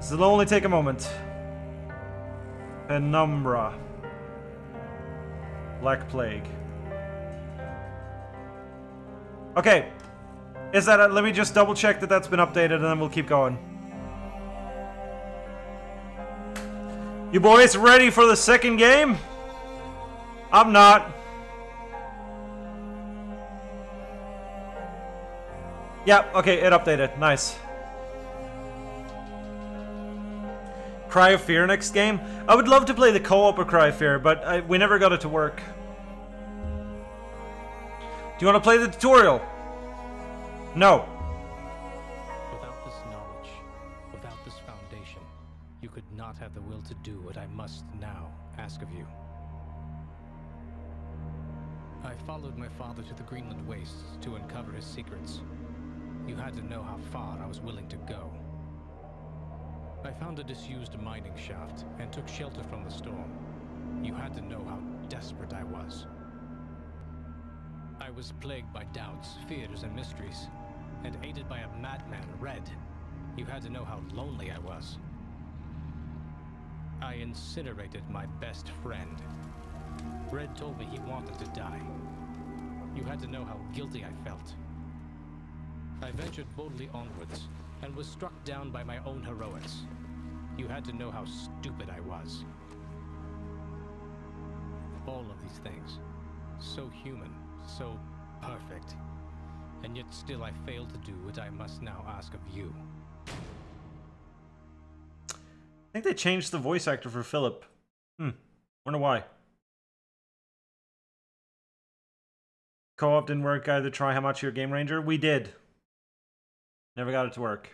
This will only take a moment. Penumbra. Black Plague. Okay. Is that... A, let me just double check that that's been updated and then we'll keep going. You boys ready for the second game? I'm not. Yeah, okay, it updated. Nice. Cry of Fear next game? I would love to play the co-op of Cry of Fear, but I, we never got it to work. Do you want to play the tutorial? No. Without this knowledge, without this foundation, you could not have the will to do what I must now ask of you. I followed my father to the Greenland wastes to uncover his secrets. You had to know how far I was willing to go. I found a disused mining shaft and took shelter from the storm. You had to know how desperate I was. I was plagued by doubts, fears, and mysteries, and aided by a madman, Red. You had to know how lonely I was. I incinerated my best friend. Red told me he wanted to die. You had to know how guilty I felt. I ventured boldly onwards, and was struck down by my own heroics. You had to know how stupid I was. All of these things. So human, so perfect. And yet still I fail to do what I must now ask of you. I think they changed the voice actor for Philip. Hmm. Wonder why. Co-op didn't work either. Try Hamachi your GameRanger? We did. Never got it to work.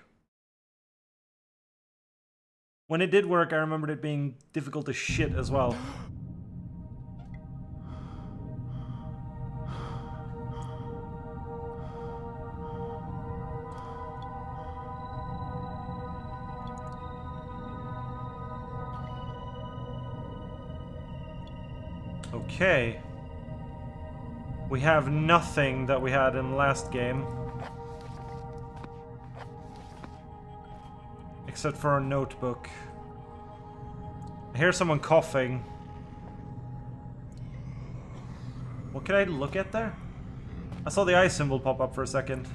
When it did work, I remembered it being difficult as shit as well. Okay. We have nothing that we had in last game. For a notebook. I hear someone coughing. What can I look at there? I saw the eye symbol pop up for a second.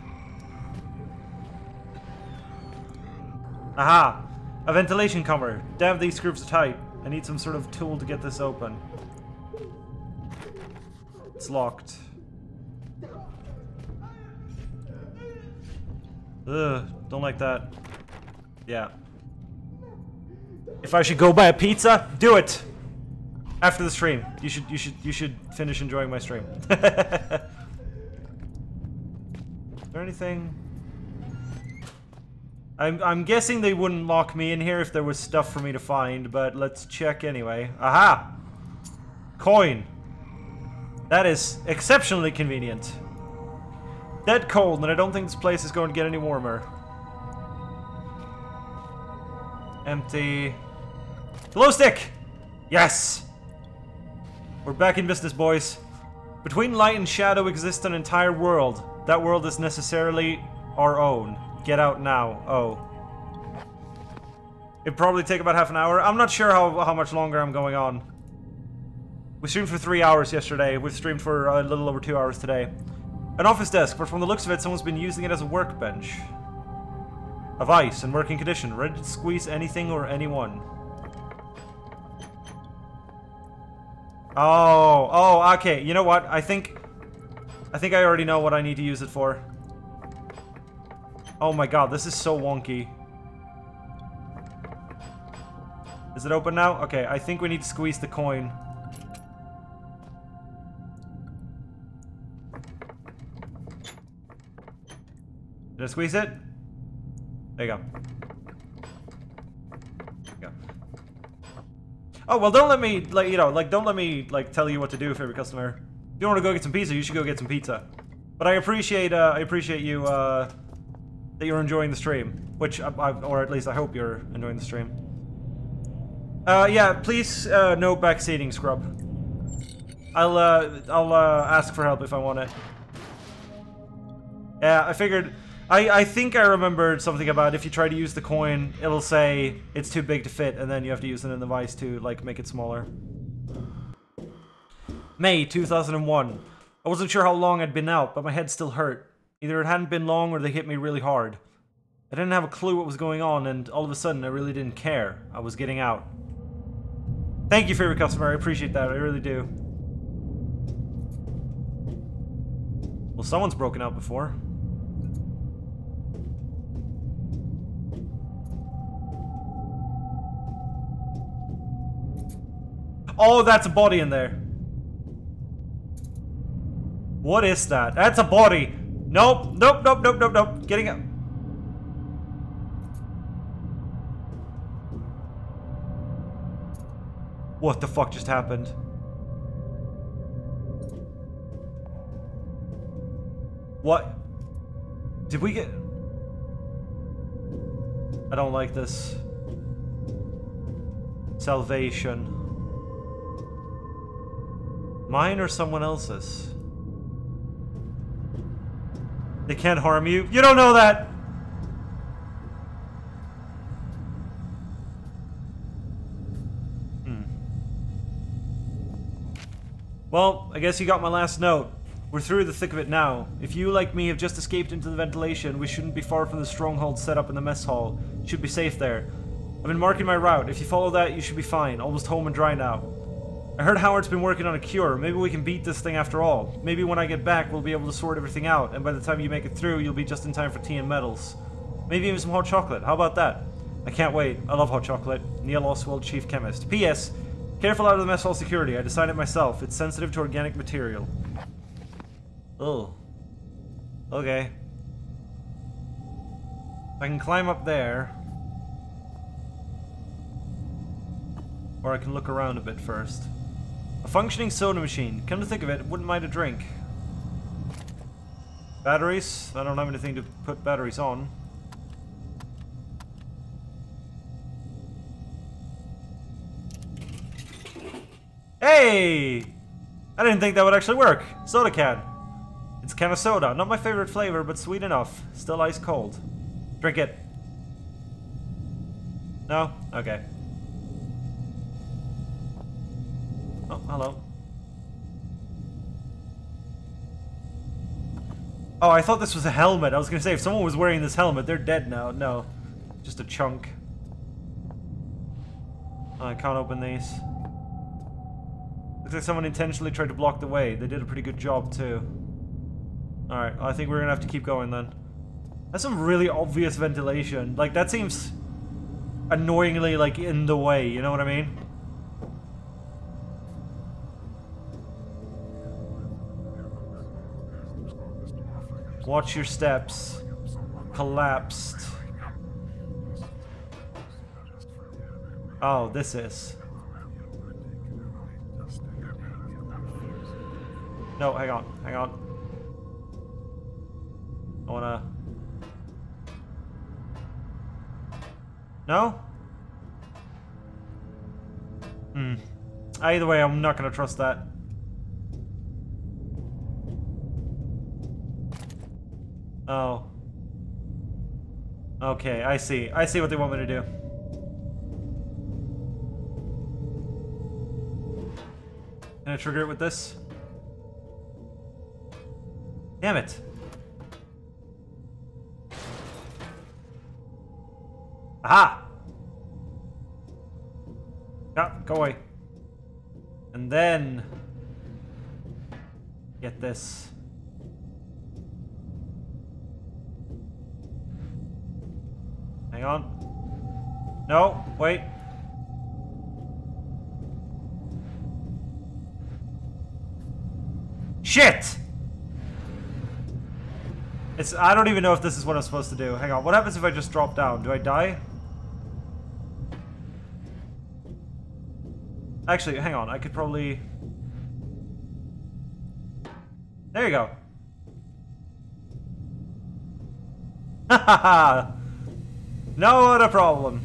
Aha! A ventilation cover. Damn, these screws are tight. I need some sort of tool to get this open. It's locked. Ugh, don't like that. Yeah. If I should go buy a pizza, do it. After the stream, you should you should you should finish enjoying my stream. Is there anything? I'm I'm guessing they wouldn't lock me in here if there was stuff for me to find, but let's check anyway. Aha! Coin. That is exceptionally convenient. Dead cold, and I don't think this place is going to get any warmer. Empty. Glow stick! Yes! We're back in business, boys. Between light and shadow exists an entire world. That world is necessarily our own. Get out now. Oh. It'd probably take about half an hour. I'm not sure how, how much longer I'm going on. We streamed for three hours yesterday. We've streamed for a little over two hours today. An office desk, but from the looks of it, someone's been using it as a workbench. Of ice in working condition, ready to squeeze anything or anyone. Oh, oh, okay. You know what? I think... I think I already know what I need to use it for. Oh my god, this is so wonky. Is it open now? Okay, I think we need to squeeze the coin. Did I squeeze it? There you go. There you go. Oh, well, don't let me, like, you know, like, don't let me, like, tell you what to do every customer. If you want to go get some pizza, you should go get some pizza. But I appreciate, uh, I appreciate you, uh, that you're enjoying the stream. Which, I, I, or at least I hope you're enjoying the stream. Uh, yeah, please, uh, no backseating, scrub. I'll, uh, I'll, uh, ask for help if I want it. Yeah, I figured I, I think I remembered something about if you try to use the coin, it'll say it's too big to fit, and then you have to use it in the vice to like make it smaller. May 2001. I wasn't sure how long I'd been out, but my head still hurt. Either it hadn't been long or they hit me really hard. I didn't have a clue what was going on, and all of a sudden I really didn't care. I was getting out. Thank you, favorite customer. I appreciate that. I really do. Well, someone's broken out before. Oh, that's a body in there. What is that? That's a body. Nope, nope, nope, nope, nope, nope. Getting up. What the fuck just happened? What? Did we get... I don't like this. Salvation. Mine or someone else's? They can't harm you? You don't know that! Hmm. Well, I guess you got my last note. We're through the thick of it now. If you, like me, have just escaped into the ventilation, we shouldn't be far from the stronghold set up in the mess hall. Should be safe there. I've been marking my route. If you follow that, you should be fine. Almost home and dry now. I heard Howard's been working on a cure. Maybe we can beat this thing after all. Maybe when I get back, we'll be able to sort everything out, and by the time you make it through, you'll be just in time for tea and medals. Maybe even some hot chocolate. How about that? I can't wait. I love hot chocolate. Neil Oswald, Chief Chemist. P.S. Careful out of the mess hall security. I decided myself. It's sensitive to organic material. Oh. Okay. I can climb up there. Or I can look around a bit first. A functioning soda machine. Come to think of it, wouldn't mind a drink. Batteries? I don't have anything to put batteries on. Hey! I didn't think that would actually work. Soda can. It's can of soda. Not my favorite flavor, but sweet enough. Still ice cold. Drink it. No? Okay. Oh, hello. Oh, I thought this was a helmet. I was gonna say, if someone was wearing this helmet, they're dead now. No. Just a chunk. Oh, I can't open these. Looks like someone intentionally tried to block the way. They did a pretty good job, too. Alright, I think we're gonna have to keep going then. That's some really obvious ventilation. Like, that seems annoyingly, like, in the way, you know what I mean? Watch your steps. Collapsed. Oh, this is. No, hang on, hang on. I wanna... No? Hmm. Either way, I'm not gonna trust that. Oh. Okay, I see. I see what they want me to do. Can I trigger it with this? Damn it. Aha! Yeah, go away. And then... Get this. Hang on. No, wait. Shit! It's, I don't even know if this is what I'm supposed to do. Hang on, what happens if I just drop down? Do I die? Actually, hang on, I could probably... There you go. Ha ha ha! No, what a problem.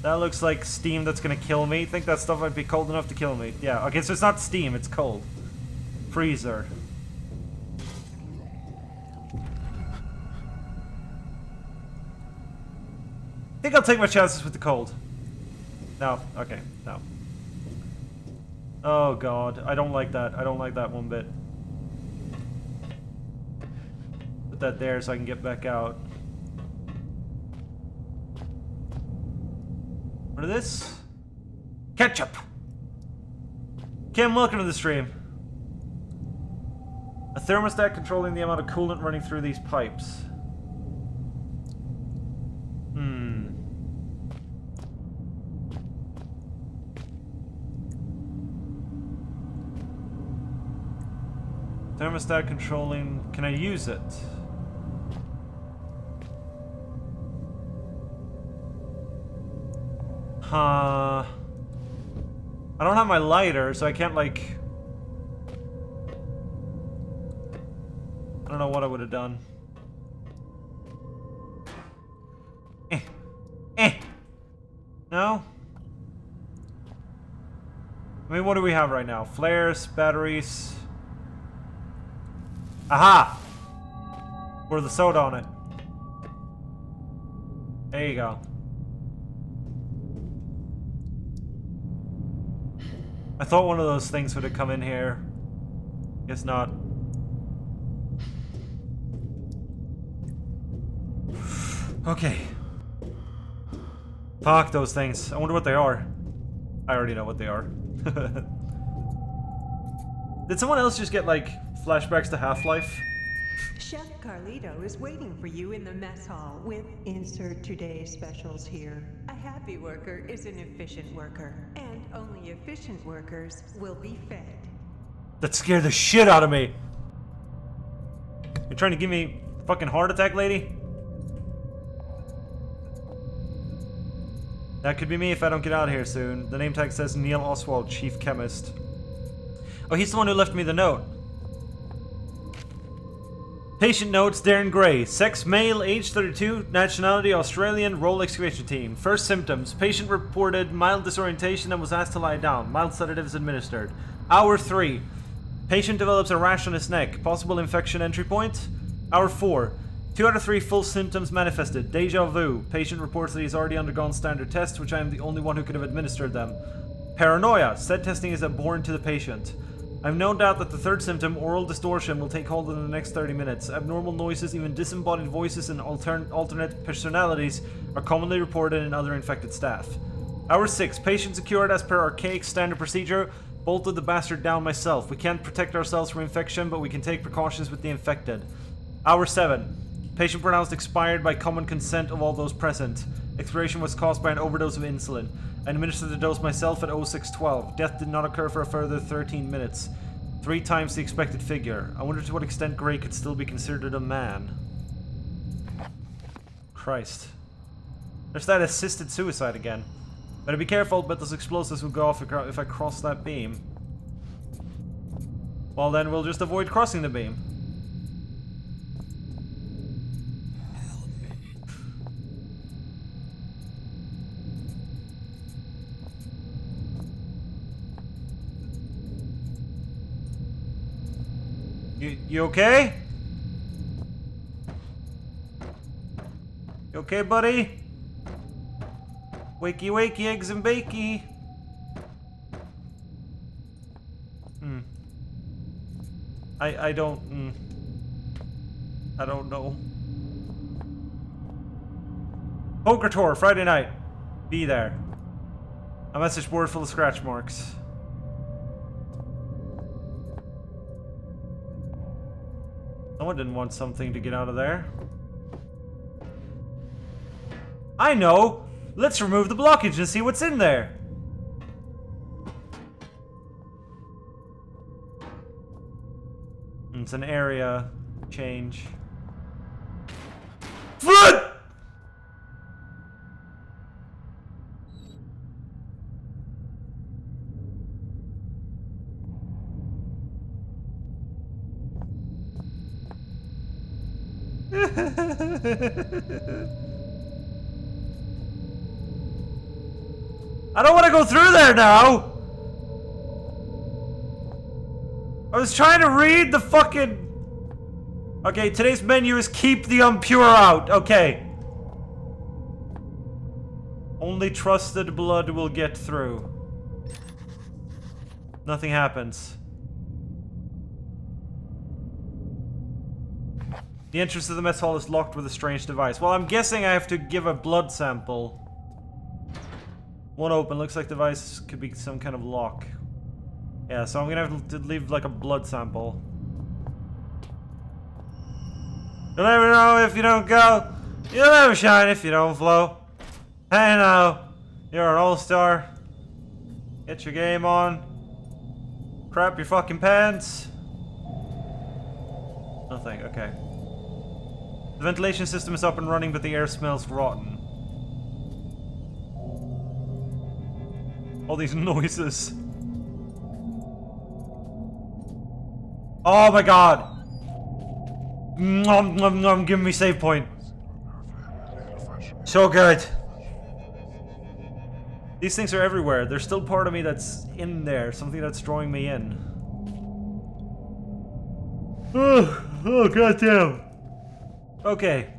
That looks like steam that's gonna kill me. Think that stuff might be cold enough to kill me. Yeah, okay, so it's not steam, it's cold. Freezer. Think I'll take my chances with the cold. No, okay, no. Oh god, I don't like that. I don't like that one bit. That there so I can get back out. What is this? Ketchup! Kim, welcome to the stream. A thermostat controlling the amount of coolant running through these pipes. Hmm. Thermostat controlling... Can I use it? Huh... I don't have my lighter, so I can't, like... I don't know what I would have done. Eh. Eh. No? I mean, what do we have right now? Flares, batteries... Aha! Pour the soda on it. There you go. I thought one of those things would have come in here. Guess not. Okay. Fuck those things. I wonder what they are. I already know what they are. Did someone else just get, like, flashbacks to Half-Life? Chef Carlito is waiting for you in the mess hall with insert today's specials here. A happy worker is an efficient worker, and only efficient workers will be fed. That scared the shit out of me. You're trying to give me a fucking heart attack, lady? That could be me if I don't get out of here soon. The name tag says Neil Oswald, Chief Chemist. Oh, he's the one who left me the note. Patient notes, Darren Gray. Sex male, age 32, nationality Australian, role excavation team. First symptoms, patient reported mild disorientation and was asked to lie down. Mild sedatives administered. Hour 3, patient develops a rash on his neck. Possible infection entry point. Hour 4, Two out of three full symptoms manifested. Deja vu. Patient reports that he's already undergone standard tests, which I am the only one who could have administered them. Paranoia. Said testing is abhorrent to the patient. I have no doubt that the third symptom, aural distortion, will take hold in the next 30 minutes. Abnormal noises, even disembodied voices and altern alternate personalities are commonly reported in other infected staff. Hour 6. Patient secured as per archaic standard procedure. Bolted the bastard down myself. We can't protect ourselves from infection, but we can take precautions with the infected. Hour 7. Patient pronounced expired by common consent of all those present. Expiration was caused by an overdose of insulin. I administered the dose myself at 0612. Death did not occur for a further 13 minutes. Three times the expected figure. I wonder to what extent Gray could still be considered a man. Christ. There's that assisted suicide again. Better be careful, but those explosives will go off if I cross that beam. Well then, we'll just avoid crossing the beam. You, okay? You okay, buddy? Wakey wakey, eggs and bakey. Hmm. I, I don't, hmm. I don't know. Poker tour, Friday night. Be there. A message board full of scratch marks. Someone didn't want something to get out of there. I know! Let's remove the blockage and see what's in there! It's an area change. I don't want to go through there now! I was trying to read the fucking... Okay, today's menu is keep the impure out. Okay. Only trusted blood will get through. Nothing happens. The entrance to the mess hall is locked with a strange device. Well, I'm guessing I have to give a blood sample. One open. Looks like the device could be some kind of lock. Yeah, so I'm gonna have to leave like a blood sample. You'll never know if you don't go. You'll never shine if you don't flow. Hey now, you're an all-star. Get your game on. Crap your fucking pants. Nothing, okay. The ventilation system is up and running, but the air smells rotten. All these noises. Oh my god! Nom nom nom, give me save point. So good. These things are everywhere. There's still part of me that's in there. Something that's drawing me in. Oh, oh goddamn. Okay.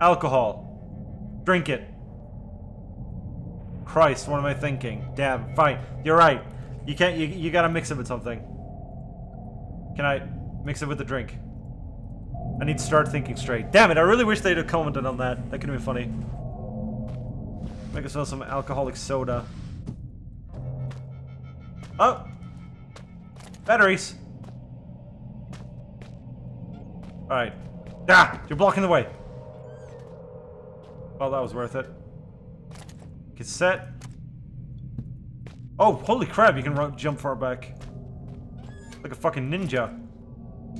Alcohol. Drink it. Christ, what am I thinking? Damn, fine. You're right. You can't, you, you gotta mix it with something. Can I mix it with the drink? I need to start thinking straight. Damn it, I really wish they'd have commented on that. That could have been funny. Make us some alcoholic soda. Oh! Batteries! Alright. Ah! You're blocking the way! Well, that was worth it. Cassette. Oh, holy crap, you can run, jump far back. Like a fucking ninja.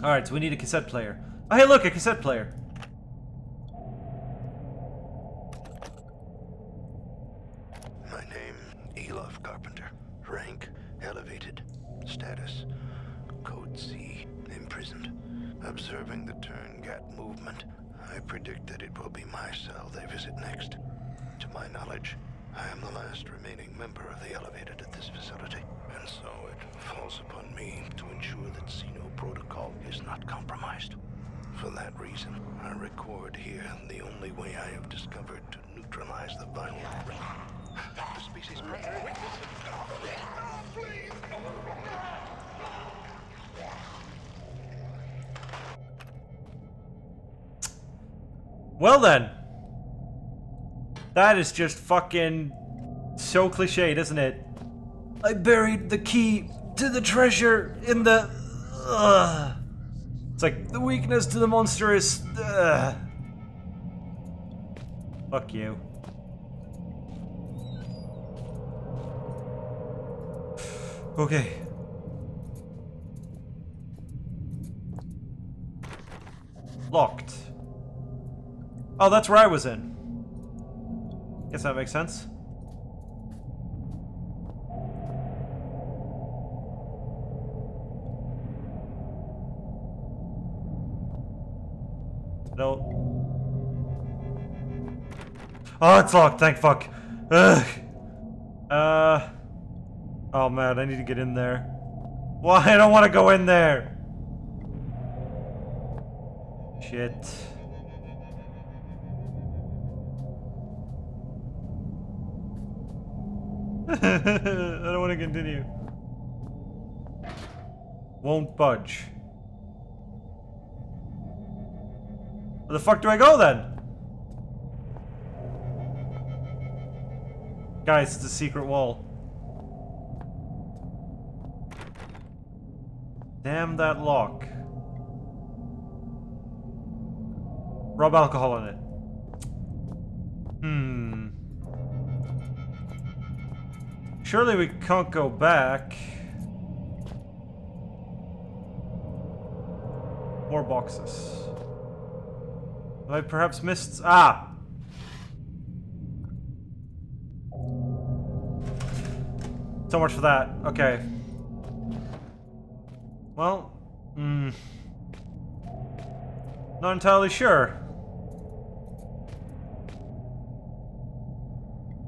Alright, so we need a cassette player. Oh, hey, look, a cassette player. Then. That is just fucking so cliched, isn't it? I buried the key to the treasure in the... It's like, the weakness to the monster is... Fuck you. Okay. Locked. Oh, that's where I was in. Guess that makes sense. No. Oh, it's locked. Thank fuck. Ugh. Uh. Oh man, I need to get in there. Why? I don't want to go in there. Shit. I don't want to continue. Won't budge. Where the fuck do I go then? Guys, it's a secret wall. Damn that lock. Rub alcohol on it. Hmm. Surely we can't go back. More boxes. I perhaps missed... Ah! So much for that. Okay. Well, hmm. Not entirely sure.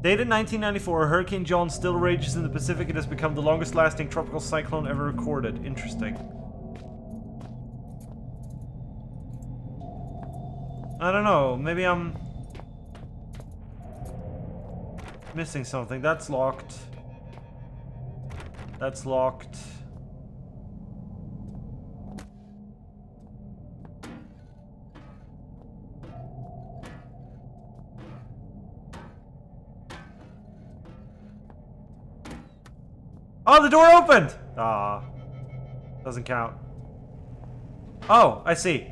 Dated 1994, Hurricane John still rages in the Pacific and has become the longest lasting tropical cyclone ever recorded. Interesting. I don't know, maybe I'm... missing something. That's locked. That's locked. Oh, the door opened! Ah. Doesn't count. Oh, I see.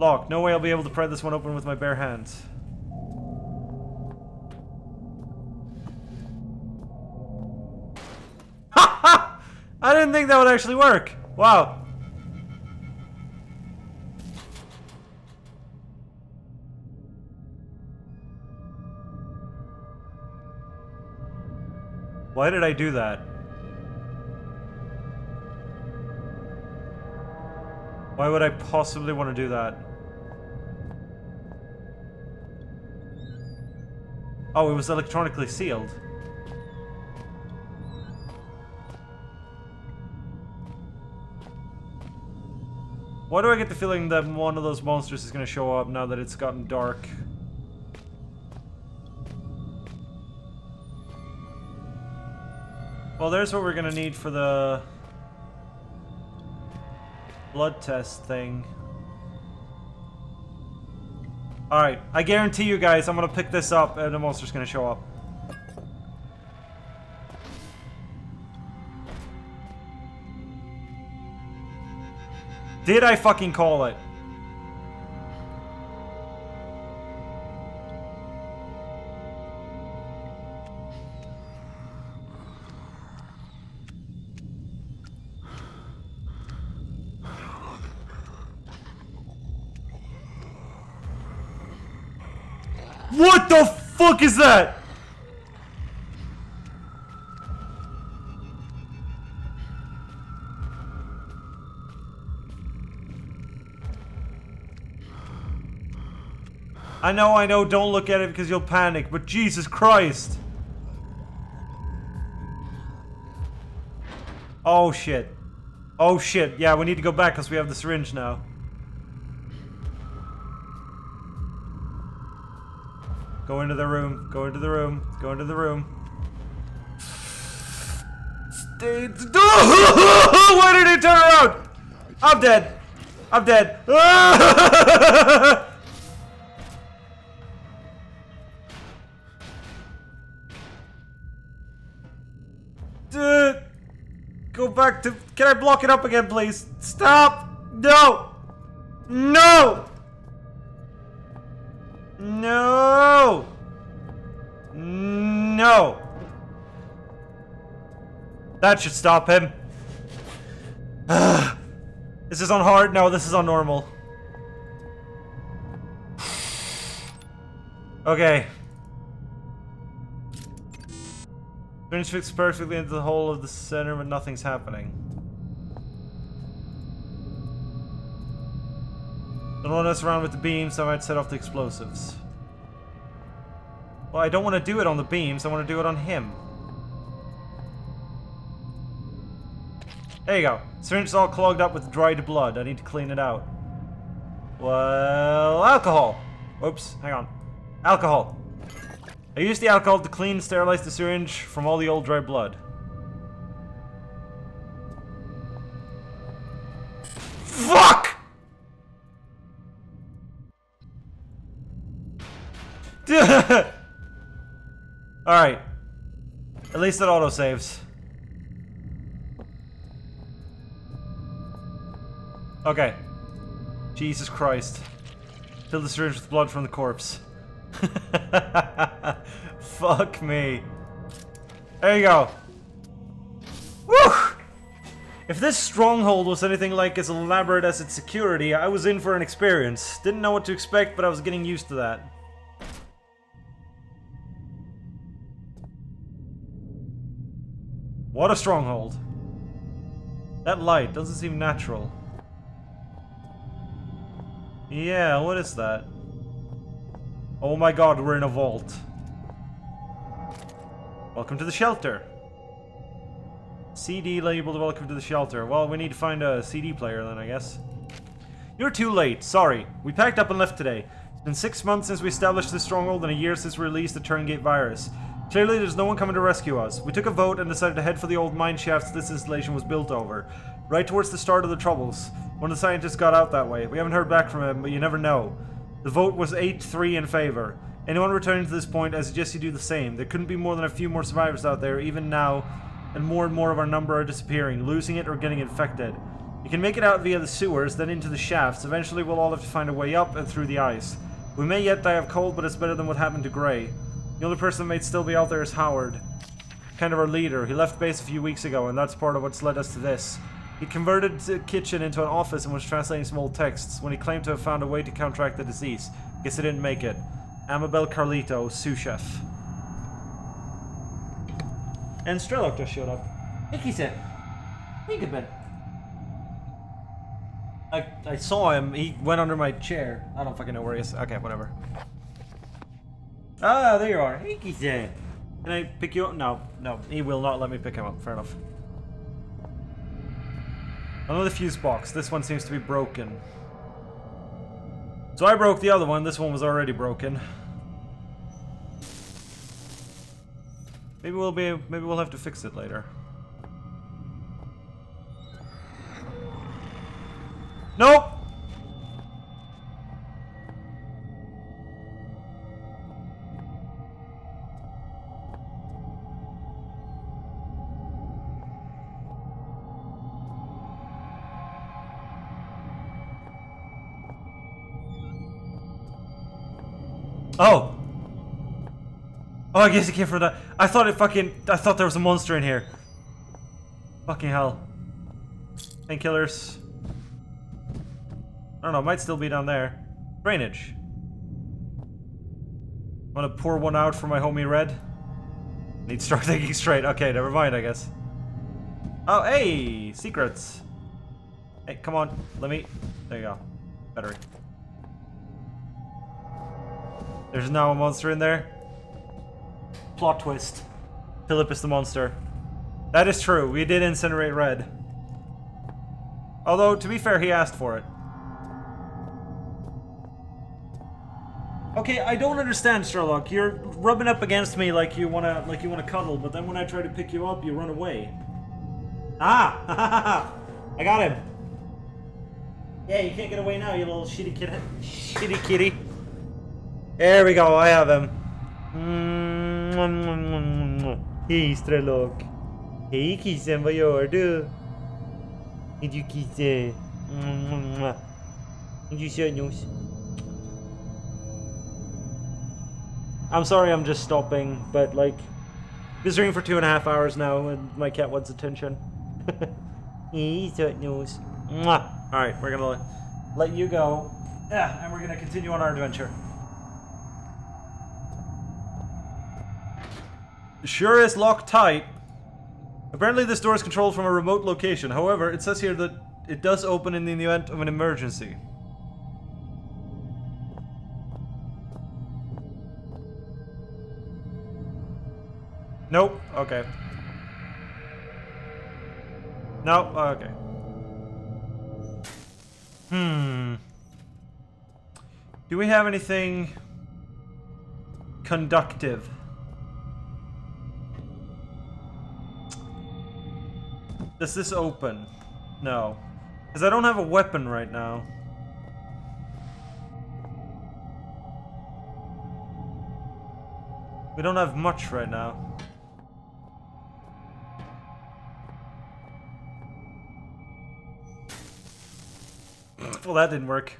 Locked. No way I'll be able to pry this one open with my bare hands. Ha ha! I didn't think that would actually work. Wow. Why did I do that? Why would I possibly want to do that? Oh, it was electronically sealed. Why do I get the feeling that one of those monsters is going to show up now that it's gotten dark? Well, there's what we're going to need for the blood test thing. Alright, I guarantee you guys I'm gonna pick this up and the monster's gonna show up. Did I fucking call it? Fuck is that? I know, I know, don't look at it because you'll panic, but Jesus Christ! Oh shit. Oh shit, yeah, we need to go back because we have the syringe now. Go into the room, go into the room, go into the room. Stay. Why did it turn around? I'm dead. I'm dead. Go back to. Can I block it up again, please? Stop! No! No! No! No! That should stop him. this is on hard? No, this is on normal. Okay. Syringe fits perfectly into the hole of the center, but nothing's happening. Don't want us around with the beams, so I might set off the explosives. Well, I don't want to do it on the beams, I want to do it on him. There you go. Syringe's all clogged up with dried blood. I need to clean it out. Well, alcohol. Oops, hang on. Alcohol. I used the alcohol to clean and sterilize the syringe from all the old dry blood. Alright. At least it auto-saves. Okay. Jesus Christ. Fill the syringe with blood from the corpse. Fuck me. There you go. Woo! If this stronghold was anything like as elaborate as its security, I was in for an experience. Didn't know what to expect, but I was getting used to that. What a stronghold. That light doesn't seem natural. Yeah, what is that? Oh my god, we're in a vault. Welcome to the shelter. CD labeled welcome to the shelter. Well, we need to find a CD player then, I guess. You're too late. Sorry. We packed up and left today. It's been six months since we established this stronghold and a year since we released the Tuurngait virus. Clearly, there's no one coming to rescue us. We took a vote and decided to head for the old mine shafts this installation was built over. Right towards the start of the Troubles. One of the scientists got out that way. We haven't heard back from him, but you never know. The vote was 8-3 in favor. Anyone returning to this point, I suggest you do the same. There couldn't be more than a few more survivors out there, even now, and more and more of our number are disappearing, losing it or getting infected. You can make it out via the sewers, then into the shafts. Eventually we'll all have to find a way up and through the ice. We may yet die of cold, but it's better than what happened to Gray. The only person that might still be out there is Howard. Kind of our leader. He left base a few weeks ago, and that's part of what's led us to this. He converted the kitchen into an office and was translating some old texts when he claimed to have found a way to counteract the disease. Guess he didn't make it. Amabel Carlito, sous chef. And Strelok just showed up. Said. Think I saw him. He went under my chair. I don't fucking know where he is. Okay, whatever. Ah, there you are. Said. Can I pick you up? No, no. He will not let me pick him up. Fair enough. Another fuse box. This one seems to be broken. So I broke the other one. This one was already broken. Maybe we'll be. Maybe we'll have to fix it later. Nope. Oh, I guess it came from that. I thought it fucking... I thought there was a monster in here. Fucking hell. Painkillers. I don't know, might still be down there. Drainage. Wanna pour one out for my homie Red? Need to start thinking straight. Okay, never mind, I guess. Oh, hey! Secrets! Hey, come on. Let me... There you go. Battery. There's now a monster in there. Plot twist. Philip is the monster. That is true. We did incinerate Red. Although, to be fair, he asked for it. Okay, I don't understand, Strelok. You're rubbing up against me like you wanna like you wanna cuddle, but then when I try to pick you up, you run away. Ah! I got him. Yeah, you can't get away now, you little shitty kitty. Shitty kitty. There we go, I have him. Hej Strelok. Hej kissen, vad gör du? Är du kisse? Är du sötnos? I'm sorry I'm just stopping, but like, visiting for two and a half hours now and my cat wants attention. He's nose. Alright, we're gonna let you go. Yeah, and we're gonna continue on our adventure. Sure is locked tight. Apparently this door is controlled from a remote location. However, it says here that it does open in the event of an emergency. Nope. Okay. No. Okay. Hmm. Do we have anything conductive? Does this open? No. Because I don't have a weapon right now. We don't have much right now. well, that didn't work.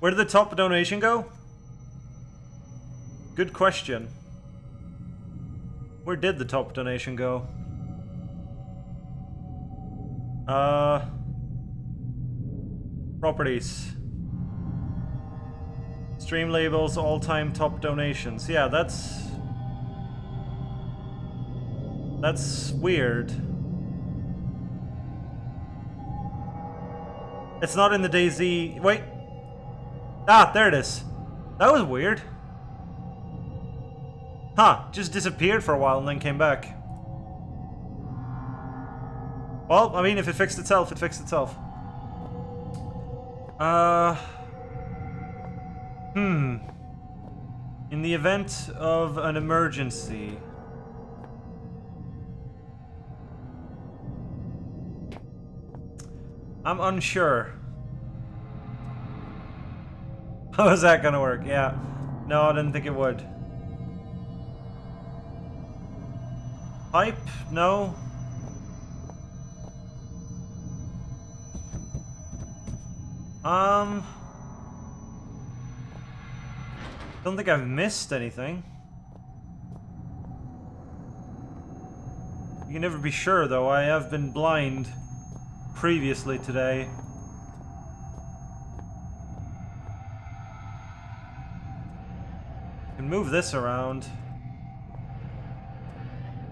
Where did the top donation go? Good question. Where did the top donation go? Uh, properties. Streamlabs, all-time top donations. Yeah, that's... That's weird. It's not in the DayZ... Wait. Ah, there it is. That was weird. Huh, just disappeared for a while and then came back. Well, I mean, if it fixed itself, it fixed itself. Uh... Hmm. In the event of an emergency. I'm unsure. How is that gonna work? Yeah. No, I didn't think it would. Pipe? No. Um... Don't think I've missed anything. You can never be sure, though. I have been blind previously today. Can move this around.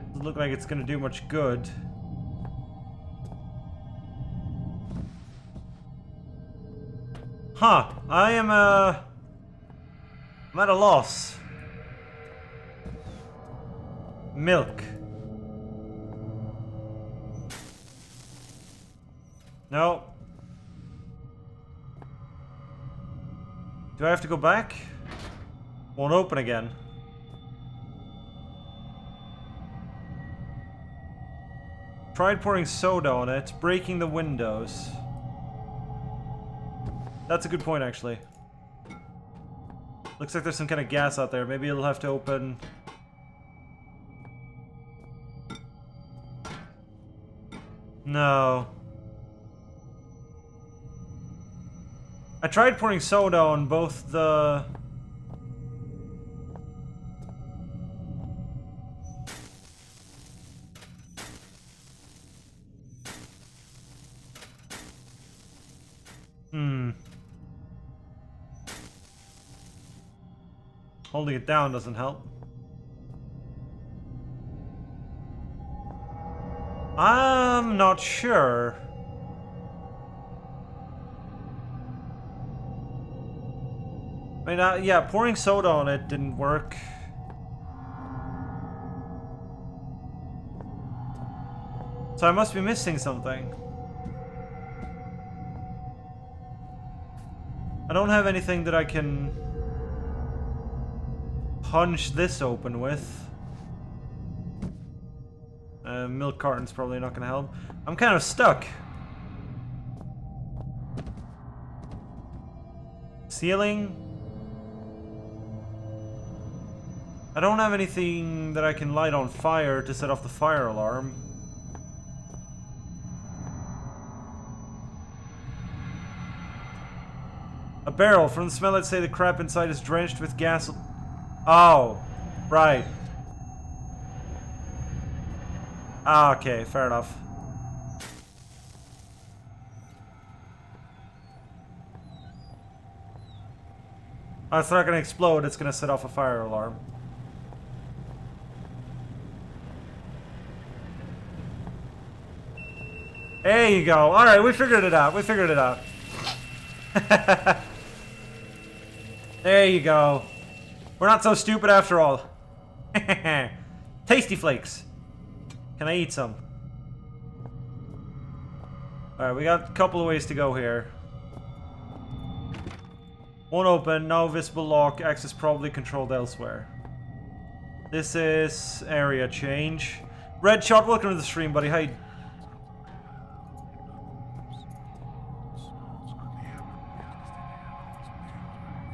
Doesn't look like it's gonna do much good. Huh. I am, uh... I'm at a loss. Milk. No. Do I have to go back? Won't open again. Tried pouring soda on it, breaking the windows. That's a good point, actually. Looks like there's some kind of gas out there. Maybe it'll have to open... No. I tried pouring soda on both the... Holding it down doesn't help. I'm not sure. I mean, uh, yeah, pouring soda on it didn't work. So I must be missing something. I don't have anything that I can punch this open with. Uh, milk carton's probably not gonna help. I'm kind of stuck. Ceiling? I don't have anything that I can light on fire to set off the fire alarm. A barrel. From the smell, I'd say the crap inside is drenched with gas. Oh, right. Ah, okay, fair enough. Oh, it's not gonna explode, it's gonna set off a fire alarm. There you go. Alright, we figured it out. We figured it out. there you go. We're not so stupid after all. Tasty flakes. Can I eat some? Alright, we got a couple of ways to go here. One open, no visible lock, access probably controlled elsewhere. This is area change. Red Shot, welcome to the stream, buddy. How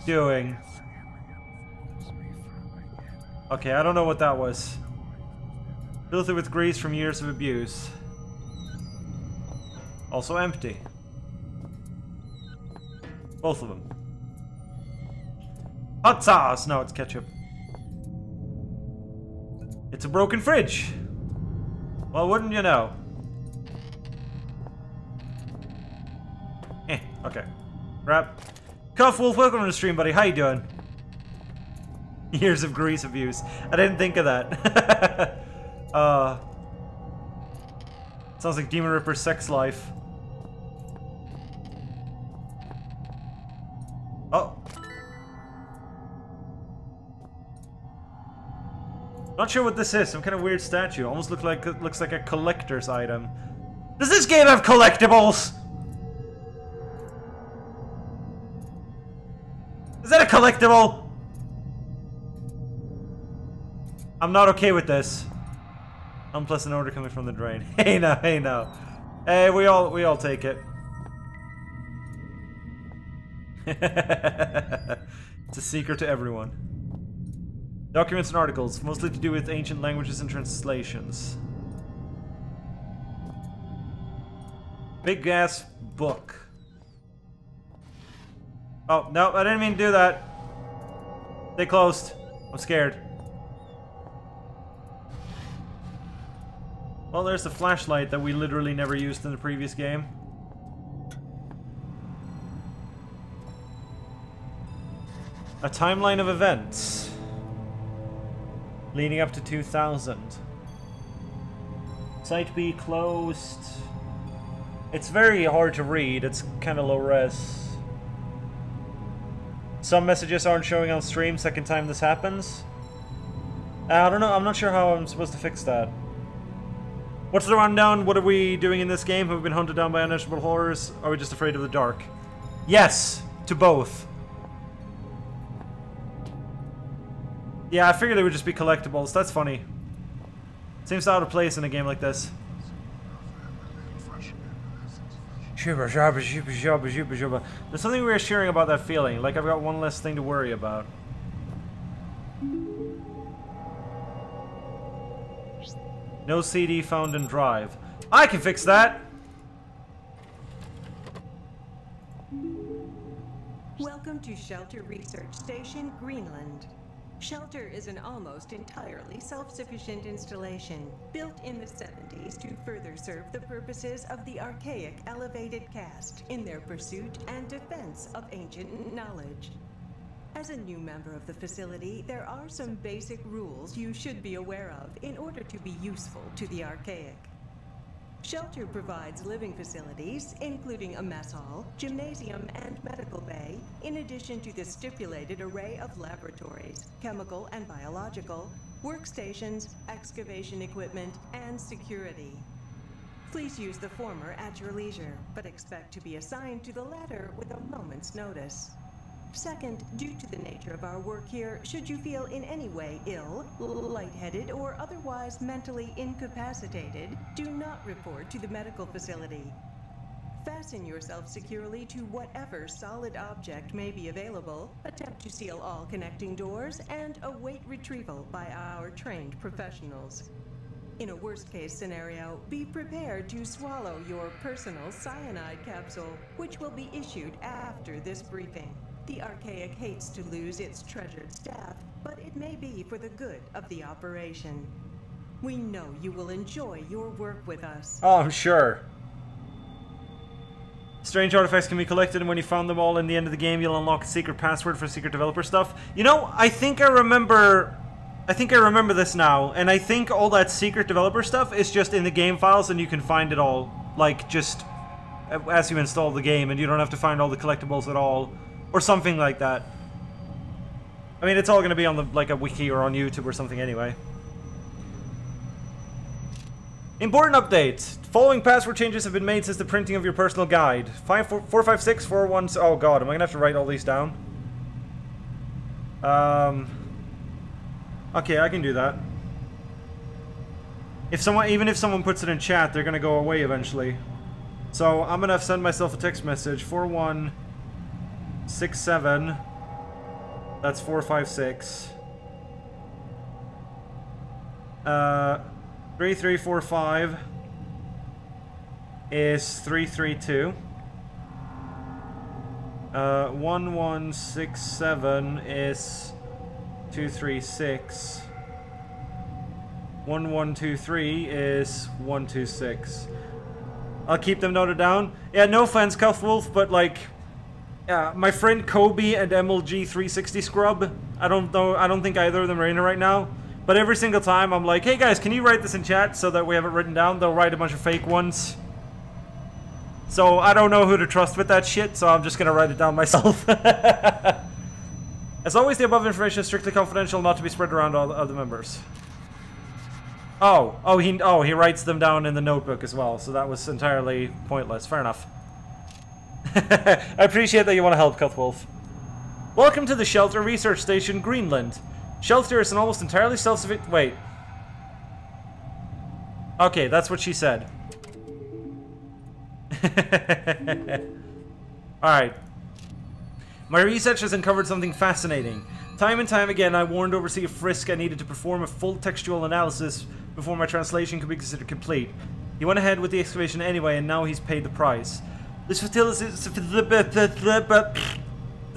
doing? Okay, I don't know what that was. Filthy with grease from years of abuse. Also empty. Both of them. Hot sauce! No, it's ketchup. It's a broken fridge. Well, wouldn't you know? Eh, okay. Crap. Cuff Wolf, welcome to the stream, buddy. How you doing? Years of grease abuse. I didn't think of that. uh, sounds like Demon Ripper's sex life. Oh. Not sure what this is. Some kind of weird statue. Almost look like looks like a collector's item. Does this game have collectibles? Is that a collectible? I'm not okay with this. Um, Unpleasant order coming from the drain. Hey now, hey now. Hey, we all we all take it. it's a secret to everyone. Documents and articles, mostly to do with ancient languages and translations. Big ass book. Oh, no, I didn't mean to do that. They closed. I'm scared. Well, there's the flashlight that we literally never used in the previous game. A timeline of events. Leading up to 2000. Site B closed. It's very hard to read, it's kind of low res. Some messages aren't showing on stream, second time this happens. I don't know, I'm not sure how I'm supposed to fix that. What's the rundown? What are we doing in this game? Have we been hunted down by unimaginable horrors? Are we just afraid of the dark? Yes! To both. Yeah, I figured they would just be collectibles. That's funny. Seems out of place in a game like this. There's something reassuring about that feeling, like I've got one less thing to worry about. No CD found in drive. I can fix that! Welcome to Shelter Research Station, Greenland. Shelter is an almost entirely self-sufficient installation, built in the 70s to further serve the purposes of the archaic elevated caste in their pursuit and defense of ancient knowledge. As a new member of the facility, there are some basic rules you should be aware of in order to be useful to the archaic. Shelter provides living facilities, including a mess hall, gymnasium, and medical bay, in addition to the stipulated array of laboratories, chemical and biological, workstations, excavation equipment, and security. Please use the former at your leisure, but expect to be assigned to the latter with a moment's notice. Second, due to the nature of our work here, should you feel in any way ill, lightheaded, or otherwise mentally incapacitated, do not report to the medical facility. Fasten yourself securely to whatever solid object may be available, attempt to seal all connecting doors, and await retrieval by our trained professionals. In a worst case scenario, be prepared to swallow your personal cyanide capsule, which will be issued after this briefing. The Archaic hates to lose its treasured staff, but it may be for the good of the operation. We know you will enjoy your work with us. Oh, I'm sure. Strange artifacts can be collected, and when you found them all in the end of the game, you'll unlock a secret password for secret developer stuff. You know, I think I remember... I think I remember this now, and I think all that secret developer stuff is just in the game files, and you can find it all, like, just uh, as you install the game, and you don't have to find all the collectibles at all. Or something like that. I mean, it's all going to be on the like a wiki or on YouTube or something anyway. Important update. Following password changes have been made since the printing of your personal guide. 456 Oh god, am I going to have to write all these down? Um... Okay, I can do that. If someone, even if someone puts it in chat, they're going to go away eventually. So I'm going to send myself a text message. 41 six, seven. That's four, five, six. Uh, three, three, four, five is three, three, two. Uh, one, one, six, seven is two, three, six. One, one, two, three is one, two, six. I'll keep them noted down. Yeah, no offense, Cuff Wolf, but like yeah, my friend Kobe and MLG360 Scrub. I don't know. I don't think either of them are in it right now. But every single time I'm like, hey guys, can you write this in chat so that we have it written down? They'll write a bunch of fake ones. So I don't know who to trust with that shit, so I'm just gonna write it down myself. As always, the above information is strictly confidential, not to be spread around all other members. Oh, oh, he, oh, he writes them down in the notebook as well, so that was entirely pointless. Fair enough. I appreciate that you want to help, Cuthwolf. Welcome to the Shelter Research Station, Greenland. Shelter is an almost entirely self-sufficient... Wait. Okay, that's what she said. Alright. My research has uncovered something fascinating. Time and time again, I warned Overseer Frisk I needed to perform a full textual analysis before my translation could be considered complete. He went ahead with the excavation anyway, and now he's paid the price. This facility, this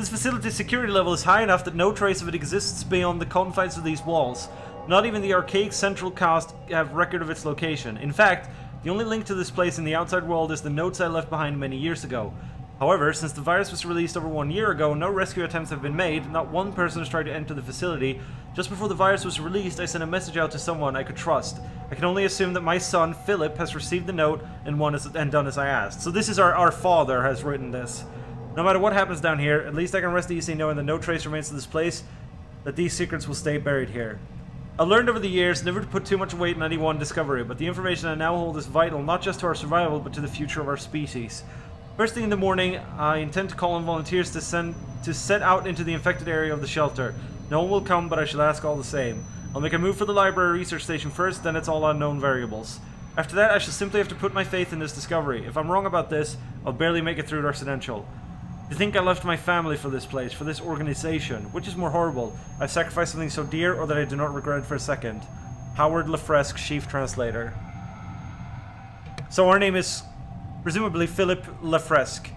facility's security level is high enough that no trace of it exists beyond the confines of these walls. Not even the archaic central caste have record of its location. In fact, the only link to this place in the outside world is the notes I left behind many years ago. However, since the virus was released over one year ago, no rescue attempts have been made, not one person has tried to enter the facility. Just before the virus was released, I sent a message out to someone I could trust. I can only assume that my son, Philip, has received the note and, as, and done as I asked. So this is our, our father has written this. No matter what happens down here, at least I can rest easy knowing that no trace remains of this place, that these secrets will stay buried here. I learned over the years never to put too much weight on any one discovery, but the information I now hold is vital not just to our survival, but to the future of our species. First thing in the morning, I intend to call on volunteers to send to set out into the infected area of the shelter. No one will come, but I shall ask all the same. I'll make a move for the library research station first, then it's all unknown variables. After that, I shall simply have to put my faith in this discovery. If I'm wrong about this, I'll barely make it through residential. To think I left my family for this place, for this organization, which is more horrible? I've sacrificed something so dear or that I do not regret it for a second. Howard LaFresque, Chief Translator. So our name is presumably Philip LaFresque.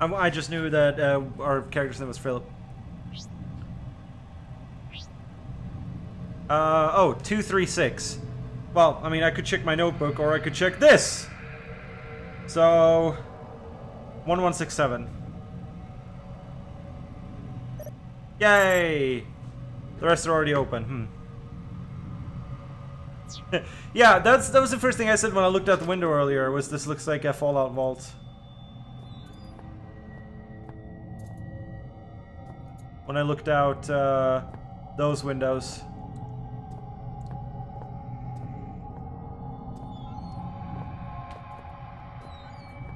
I, I just knew that uh, our character's name was Philip. Uh, oh, 236. Well, I mean, I could check my notebook, or I could check this! So... 1167. Yay! The rest are already open. Hmm. yeah, that's that was the first thing I said when I looked out the window earlier. Was this looks like a Fallout vault? When I looked out uh, those windows.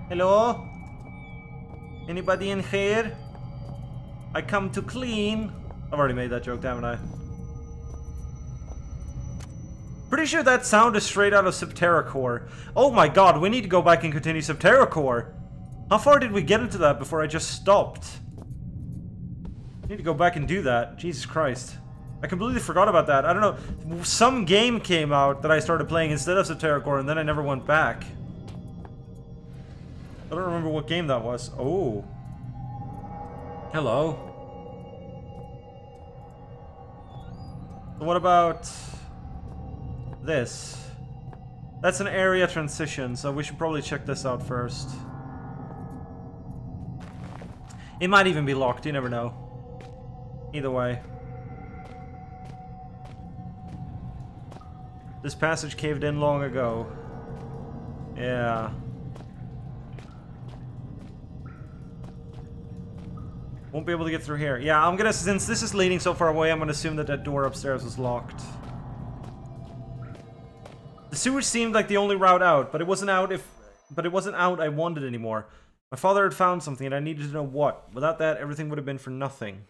Hello? Anybody in here? I come to clean. I've already made that joke, haven't I? Pretty sure that sound is straight out of Subterra Core. Oh my god, we need to go back and continue Subterra Core. How far did we get into that before I just stopped? I need to go back and do that. Jesus Christ. I completely forgot about that. I don't know. Some game came out that I started playing instead of Subterra Core and then I never went back. I don't remember what game that was. Oh. Hello. what about this? That's an area transition, so we should probably check this out first. It might even be locked, you never know. Either way. This passage caved in long ago. Yeah. Won't be able to get through here. Yeah, I'm gonna, since this is leading so far away, I'm gonna assume that that door upstairs was locked. The sewers seemed like the only route out, but it wasn't out if, but it wasn't out I wanted anymore. My father had found something and I needed to know what. Without that, everything would have been for nothing.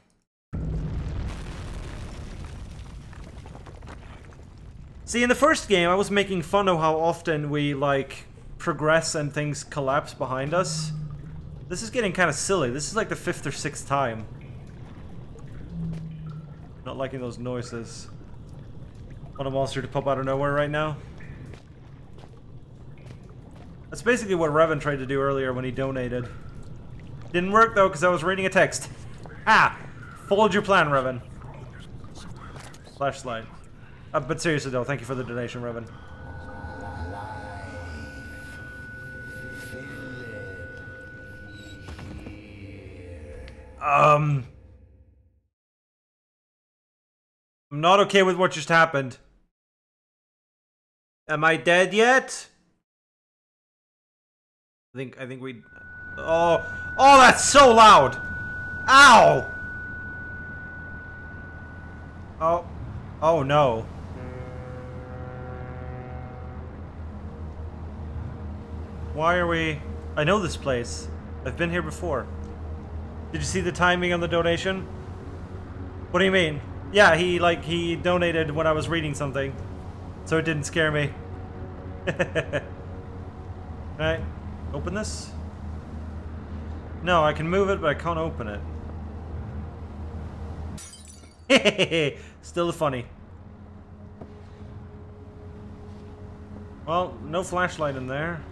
See, in the first game, I was making fun of how often we, like, progress and things collapse behind us. This is getting kind of silly. This is like the fifth or sixth time. Not liking those noises. Want a monster to pop out of nowhere right now? That's basically what Revan tried to do earlier when he donated. Didn't work though, because I was reading a text. Ah! Fold your plan, Revan. Flashlight. Uh, but seriously though, thank you for the donation, Revan. Um. I'm not okay with what just happened. Am I dead yet? I think I think we Oh, oh that's so loud. Ow. Oh. Oh no. Why are we I know this place. I've been here before. Did you see the timing on the donation? What do you mean? Yeah, he like he donated when I was reading something, so it didn't scare me. right, open this. No, I can move it, but I can't open it. Still funny. Well, no flashlight in there.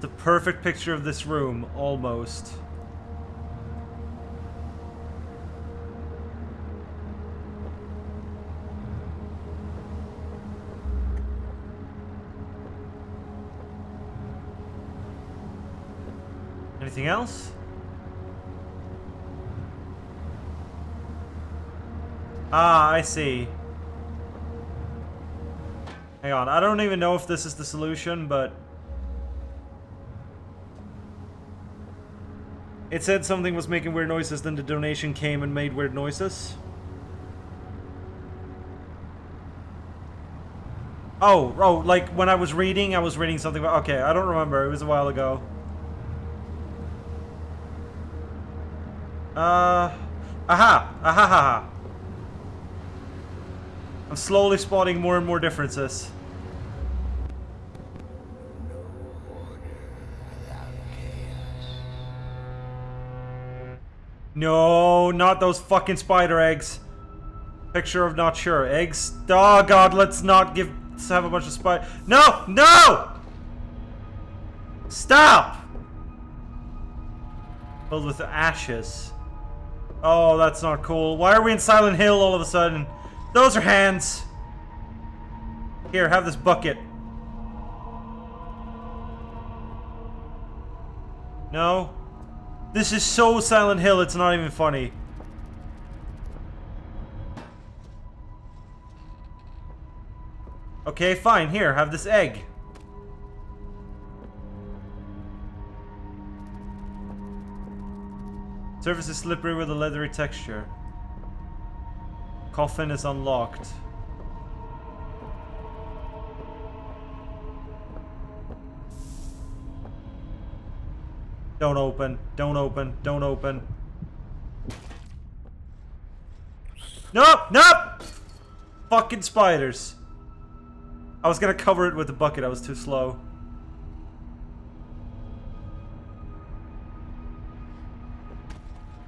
The perfect picture of this room, almost. Anything else? Ah, I see. Hang on, I don't even know if this is the solution, but... It said something was making weird noises, then the donation came and made weird noises. Oh, oh, like when I was reading, I was reading something about... Okay, I don't remember, it was a while ago. Uh, aha, aha, ha. I'm slowly spotting more and more differences. No, not those fucking spider eggs. Picture of not sure. Eggs? Oh god, let's not give let's have a bunch of spider. No! No! Stop! Filled with ashes. Oh, that's not cool. Why are we in Silent Hill all of a sudden? Those are hands. Here, have this bucket. No? This is so Silent Hill, it's not even funny. Okay, fine. Here, have this egg. Surface is slippery with a leathery texture. Coffin is unlocked. Don't open. Don't open. Don't open. Nope! Nope! Fucking spiders. I was gonna cover it with the bucket. I was too slow.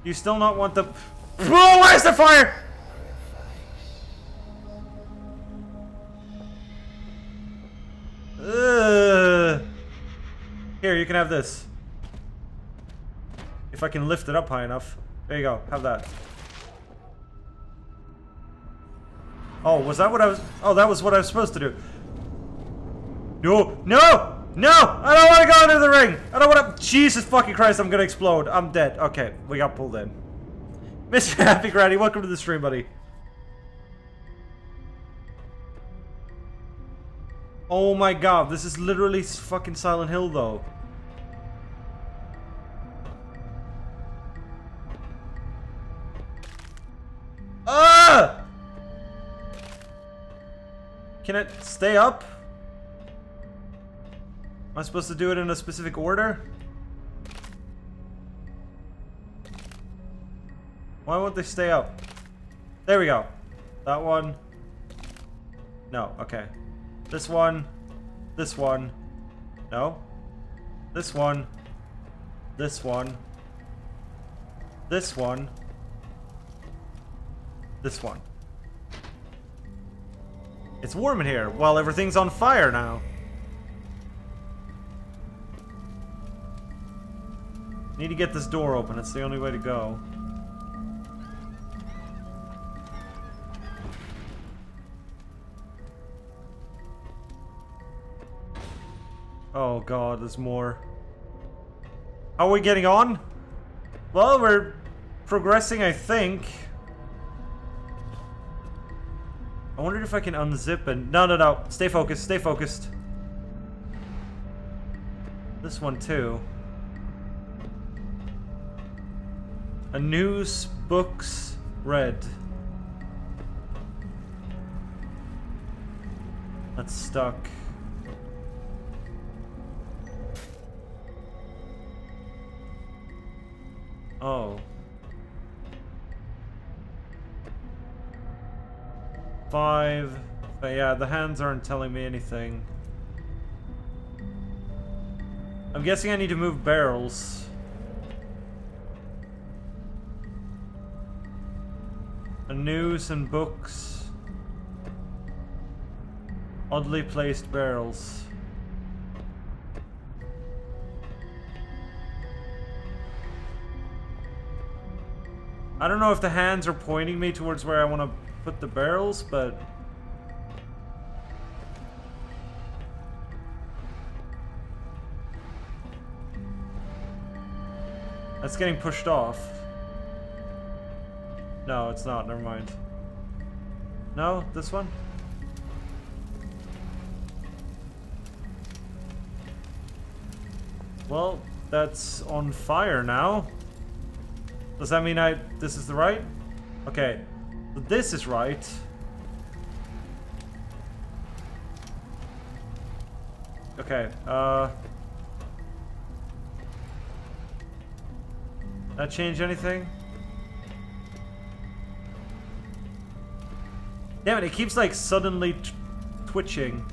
You still not want the... Whoa, where's the fire? Ugh. Here, you can have this. If I can lift it up high enough. There you go, have that. Oh, was that what I was... Oh, that was what I was supposed to do. No! No! No! I don't want to go into the ring! I don't want to... Jesus fucking Christ, I'm gonna explode. I'm dead. Okay, we got pulled in. Mr. Happy Granny, welcome to the stream, buddy. Oh my god, this is literally fucking Silent Hill, though. Ah! Can it stay up? Am I supposed to do it in a specific order? Why won't they stay up? There we go. That one. No, okay. This one. This one. No. This one. This one. This one. This one. It's warm in here. while everything's on fire now. Need to get this door open. It's the only way to go. Oh god, there's more. How are we getting on? Well, we're progressing, I think. I wondered if I can unzip and... No, no, no. Stay focused, stay focused. This one, too. A news books read. That's stuck. Oh. Five. But yeah, the hands aren't telling me anything. I'm guessing I need to move barrels. News and books. Oddly placed barrels. I don't know if the hands are pointing me towards where I want to put the barrels, but... That's getting pushed off. No, it's not. Never mind. No? This one? Well, that's on fire now. Does that mean I... this is the right? Okay. This is right. Okay, uh... That change anything? Damn it, it keeps like suddenly twitching.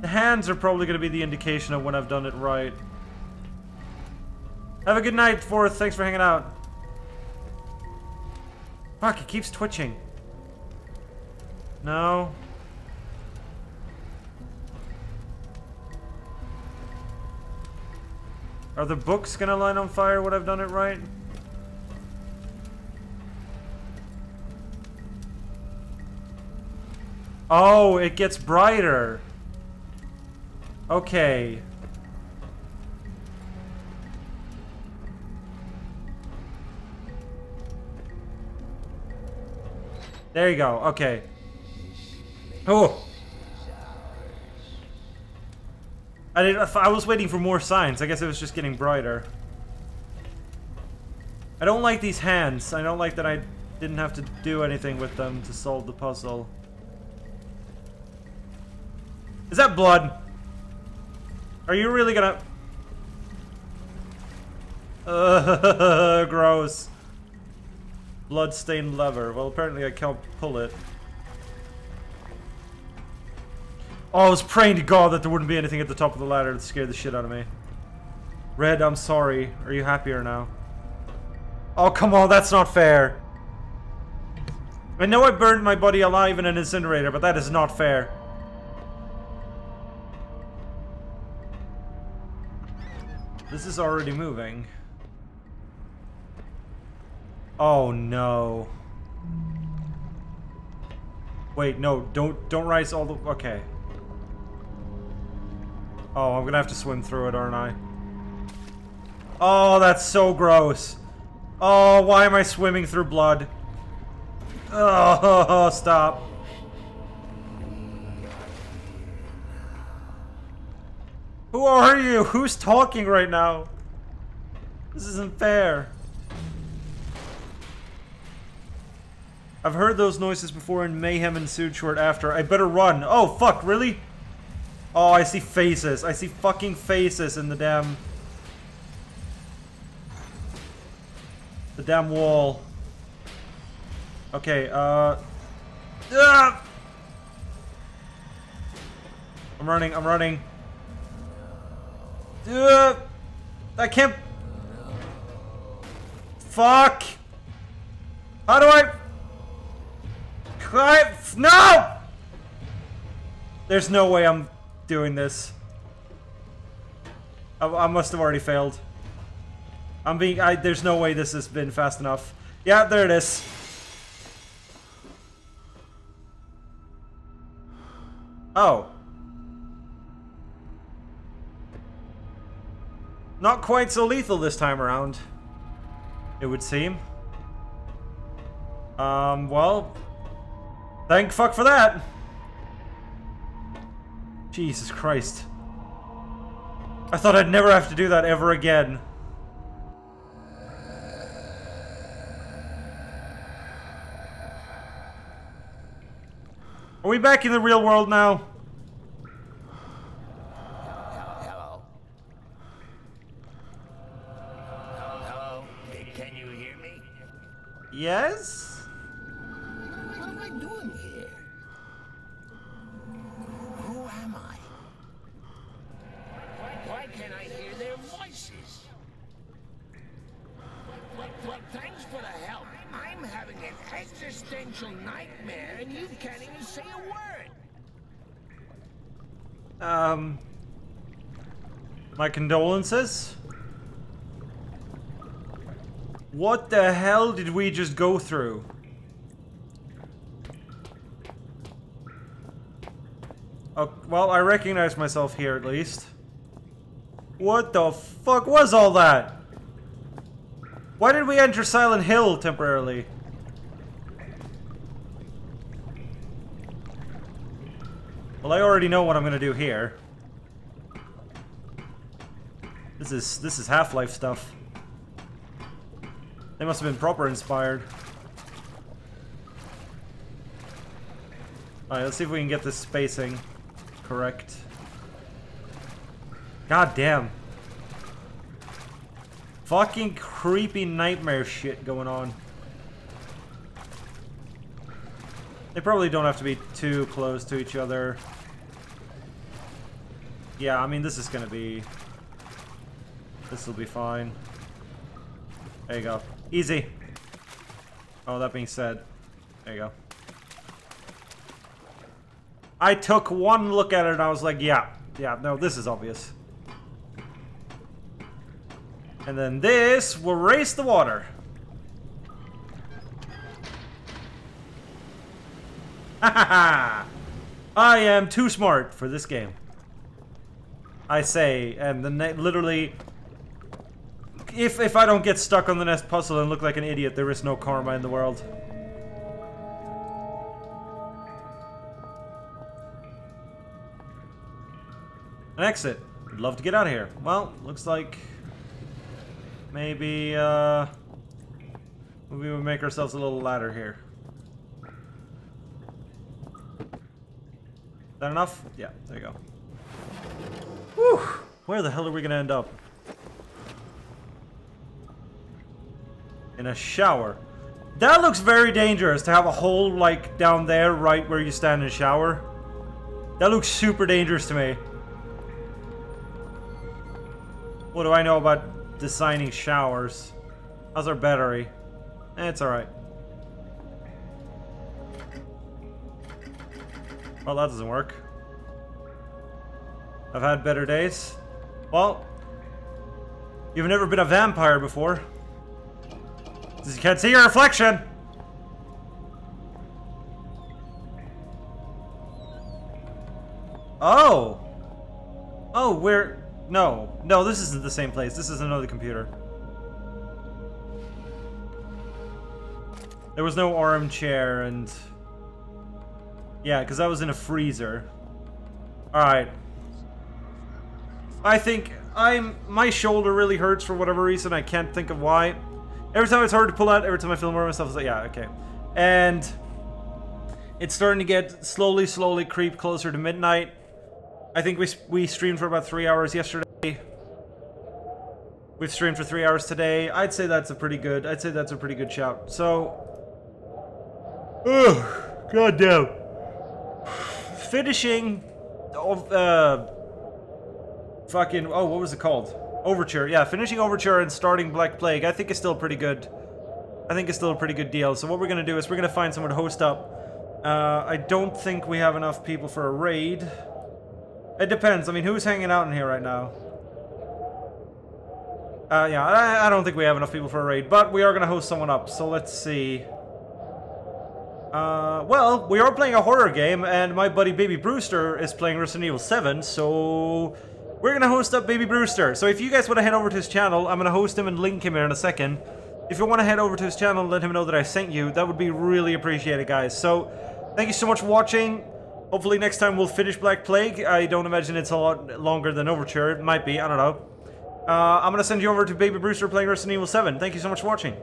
The hands are probably going to be the indication of when I've done it right. Have a good night, Forth. Thanks for hanging out. Fuck, it keeps twitching. No. Are the books gonna light on fire when I've done it right? Oh, it gets brighter. Okay. There you go. Okay. Oh. I did. I was waiting for more signs. I guess it was just getting brighter. I don't like these hands. I don't like that I didn't have to do anything with them to solve the puzzle. Is that blood? Are you really gonna... Uh, gross. Bloodstained lever. Well, apparently I can't pull it. Oh, I was praying to God that there wouldn't be anything at the top of the ladder that scared the shit out of me. Red, I'm sorry. Are you happier now? Oh, come on, that's not fair. I know I burned my body alive in an incinerator, but that is not fair. This is already moving. Oh no. Wait, no, don't don't rise all the okay. Oh, I'm gonna have to swim through it, aren't I? Oh, that's so gross. Oh, why am I swimming through blood? Oh, stop. Who are you? Who's talking right now? This isn't fair. I've heard those noises before and mayhem ensued short after. I better run. Oh, fuck, really? Oh, I see faces. I see fucking faces in the damn... The damn wall. Okay, uh... Ah! I'm running, I'm running. Uh, I can't... Fuck! How do I... No! There's no way I'm doing this. I, I must have already failed. I'm being... I, there's no way this has been fast enough. Yeah, there it is. Oh. Not quite so lethal this time around. It would seem. Um, well... Thank fuck for that! Jesus Christ. I thought I'd never have to do that ever again. Are we back in the real world now? Hello. Hello. Can you hear me? Yes? say a word. Um, my What the hell did we just go through? Oh, well, I recognize myself here at least. What the fuck was all that? Why did we enter Silent Hill temporarily? Well, I already know what I'm gonna do here. This is this is Half-Life stuff. They must have been proper inspired. Alright, let's see if we can get this spacing correct. God damn. Fucking creepy nightmare shit going on. They probably don't have to be too close to each other. Yeah, I mean, this is gonna be... This will be fine. There you go. Easy. Oh, that being said, there you go. I took one look at it and I was like, yeah, yeah, no, this is obvious. And then this will race the water. Ha ha ha! I am too smart for this game. I say, and then literally, if if I don't get stuck on the next puzzle and look like an idiot, there is no karma in the world. An exit. Would love to get out of here. Well, looks like maybe uh, maybe we make ourselves a little ladder here. Is that enough? Yeah, there you go. Whew! Where the hell are we gonna end up? In a shower. That looks very dangerous to have a hole like down there right where you stand and shower. That looks super dangerous to me. What do I know about designing showers? How's our battery? Eh, it's alright. Well, that doesn't work. I've had better days. Well, you've never been a vampire before. You can't see your reflection! Oh! Oh, we're... No. No, this isn't the same place. This is another computer. There was no armchair and... Yeah, because I was in a freezer. Alright. I think I'm my shoulder really hurts for whatever reason. I can't think of why. Every time it's hard to pull out, every time I feel more of myself, it's like, yeah, okay. And it's starting to get slowly, slowly creep closer to midnight. I think we, we streamed for about three hours yesterday. We've streamed for three hours today. I'd say that's a pretty good, I'd say that's a pretty good shout. So, ugh, goddamn. Finishing, uh, fucking, oh, what was it called? Overture, yeah, finishing Overture and starting Black Plague, I think is still pretty good. I think it's still a pretty good deal. So what we're to do is we're to find someone to host up. Uh, I don't think we have enough people for a raid. It depends. I mean, who's hanging out in here right now? Uh, yeah, I, I don't think we have enough people for a raid, but we are to host someone up. So let's see. Uh, well, we are playing a horror game, and my buddy Baby Brewster is playing Resident Evil 7, so we're gonna host up Baby Brewster. So if you guys want to head over to his channel, I'm gonna host him and link him here in a second. If you want to head over to his channel and let him know that I sent you, that would be really appreciated, guys. So, thank you so much for watching. Hopefully next time we'll finish Black Plague. I don't imagine it's a lot longer than Overture. It might be, I don't know. Uh, I'm gonna send you over to Baby Brewster playing Resident Evil 7. Thank you so much for watching.